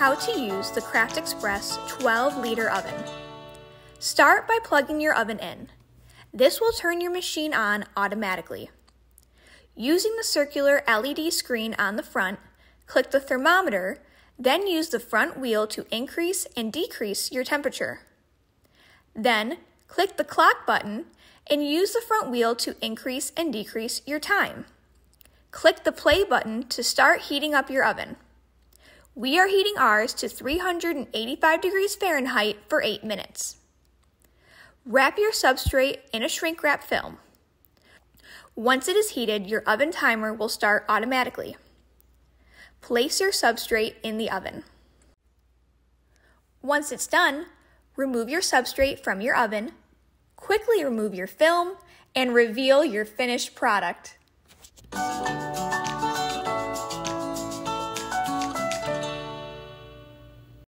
how to use the Craft Express 12 liter oven. Start by plugging your oven in. This will turn your machine on automatically. Using the circular LED screen on the front, click the thermometer, then use the front wheel to increase and decrease your temperature. Then, click the clock button and use the front wheel to increase and decrease your time. Click the play button to start heating up your oven. We are heating ours to 385 degrees Fahrenheit for 8 minutes. Wrap your substrate in a shrink wrap film. Once it is heated, your oven timer will start automatically. Place your substrate in the oven. Once it's done, remove your substrate from your oven, quickly remove your film, and reveal your finished product.